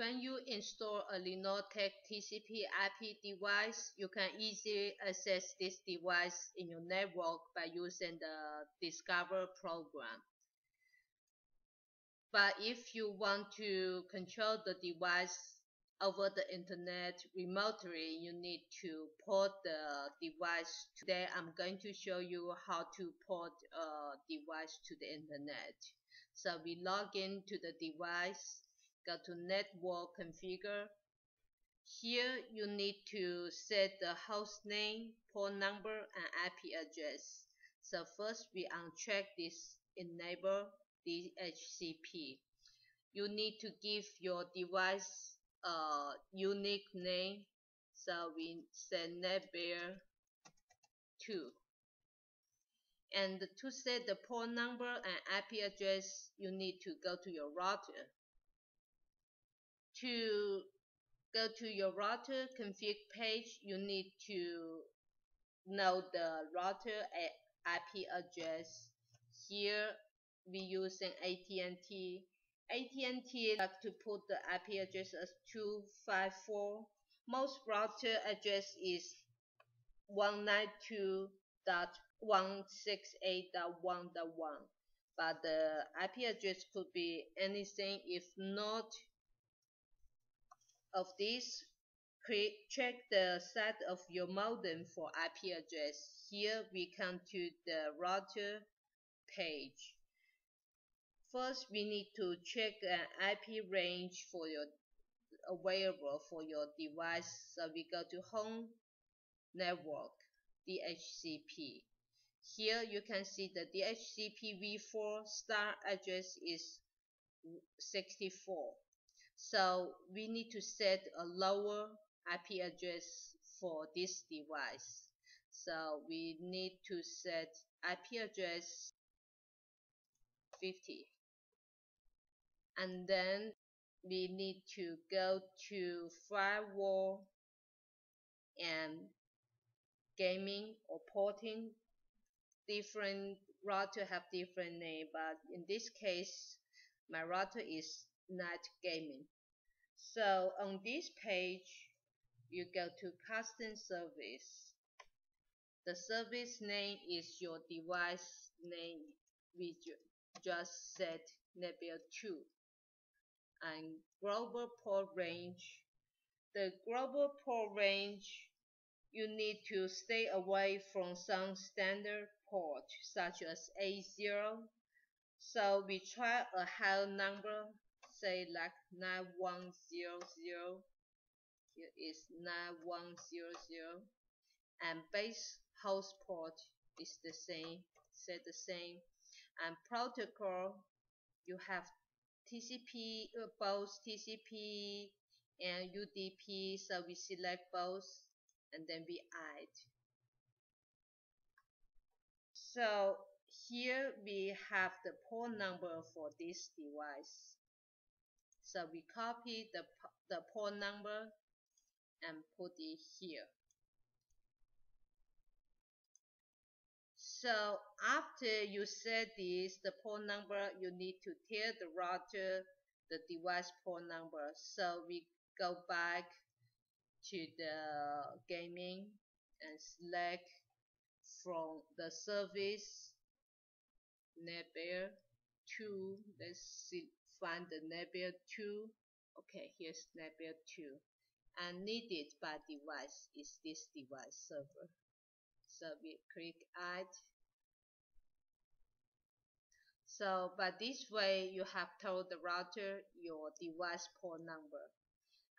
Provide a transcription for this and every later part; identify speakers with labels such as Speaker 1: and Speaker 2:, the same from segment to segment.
Speaker 1: When you install a Linortek TCP IP device, you can easily access this device in your network by using the Discover program. But if you want to control the device over the internet remotely, you need to port the device. Today I'm going to show you how to port a device to the internet. So we log in to the device go to network configure. Here you need to set the host name port number and IP address. So first we uncheck this enable DHCP you need to give your device a unique name. So we set netbell 2 and to set the port number and IP address you need to go to your router to go to your router config page, you need to know the router IP address. Here we using AT&T. AT&T like to put the IP address as 254. Most router address is 192.168.1.1 but the IP address could be anything if not of this, check the set of your modem for IP address. Here we come to the router page. First, we need to check an IP range for your available for your device. So we go to Home Network DHCP. Here you can see the DHCP v4 star address is 64. So we need to set a lower IP address for this device. So we need to set IP address 50. And then we need to go to firewall and gaming or porting different router have different name but in this case my router is NAT Gaming. So on this page, you go to custom service. The service name is your device name. We just set NetBell 2 and global port range. The global port range, you need to stay away from some standard port such as A0. So we try a higher number say like 9100 here is 9100 and base host port is the same set the same. And protocol you have TCP uh, both TCP and UDP so we select both and then we add. So here we have the port number for this device so we copy the, the port number and put it here. So after you set this, the port number, you need to tell the router the device port number. So we go back to the gaming and select from the service NetBell 2. Let's see, find the NetBell 2. Okay, here's NetBell 2. And needed by device is this device server. So we click add. So by this way, you have told the router your device port number.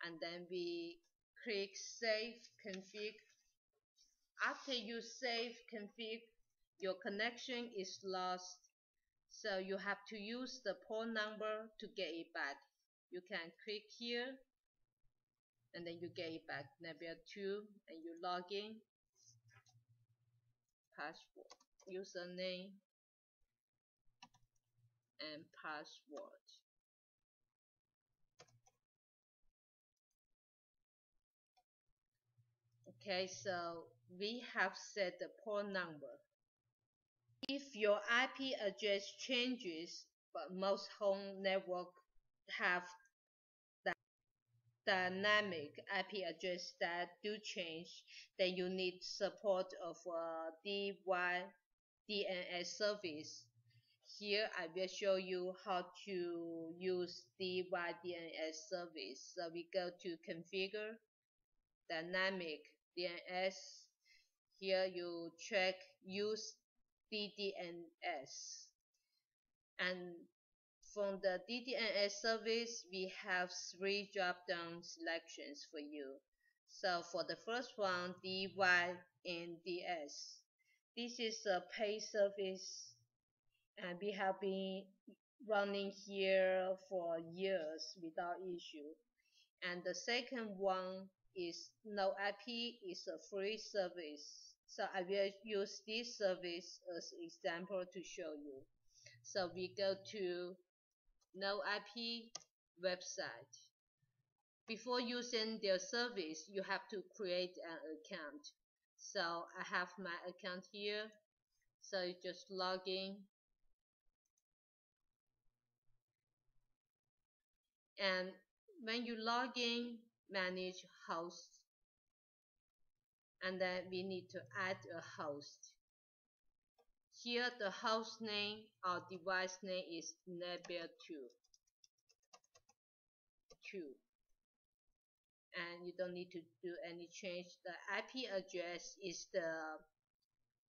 Speaker 1: And then we click save config. After you save config, your connection is lost so you have to use the port number to get it back. You can click here and then you get it back. NetBell 2 and you log in. Password, username and password. Okay, so we have set the port number if your IP address changes, but most home network have that, dynamic IP address that do change, then you need support of a DY DNS service. Here I will show you how to use DY DNS service. So we go to configure dynamic DNS. Here you check use DDNS and from the DDNS service, we have three drop-down selections for you. So for the first one, DY. This is a paid service and we have been running here for years without issue. And the second one is no IP is a free service. So I will use this service as example to show you. So we go to no IP website. Before using their service, you have to create an account. So I have my account here. So you just log in. And when you log in, manage host. And then we need to add a host. Here the host name or device name is Nebel2. 2. And you don't need to do any change. The IP address is the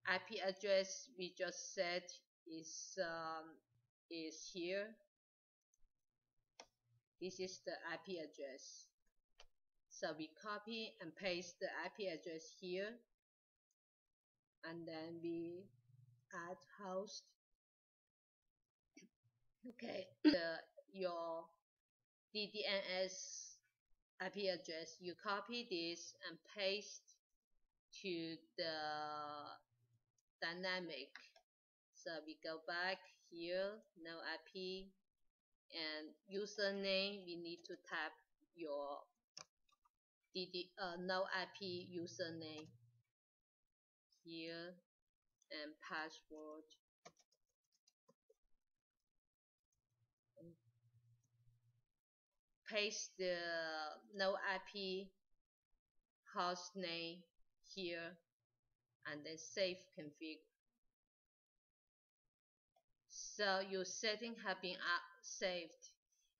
Speaker 1: IP address we just set is um, is here. This is the IP address. So we copy and paste the IP address here and then we add host. Okay the your DDNS IP address you copy this and paste to the dynamic. So we go back here no IP and username we need to type your DD uh, no IP username here and password. Paste the no IP host name here and then save config. So your setting have been up saved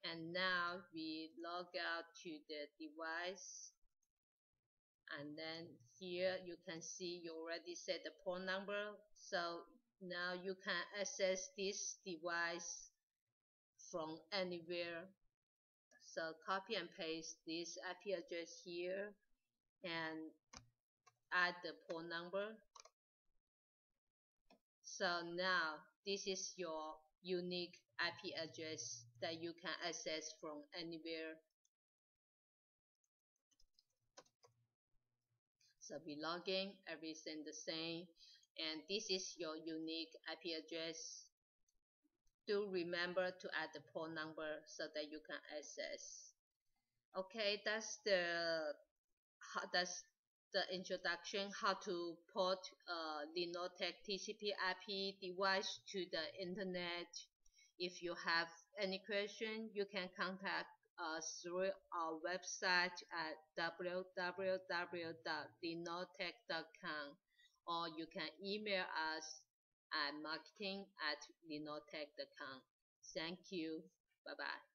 Speaker 1: and now we log out to the device and then here you can see you already set the port number. So now you can access this device from anywhere. So copy and paste this IP address here and add the port number. So now this is your unique IP address that you can access from anywhere So we log in, everything the same. And this is your unique IP address. Do remember to add the port number so that you can access. Okay, that's the that's the introduction how to port a Linortek TCP IP device to the internet. If you have any question, you can contact uh, through our website at www.linortek.com or you can email us at marketing at linortek.com. Thank you. Bye bye.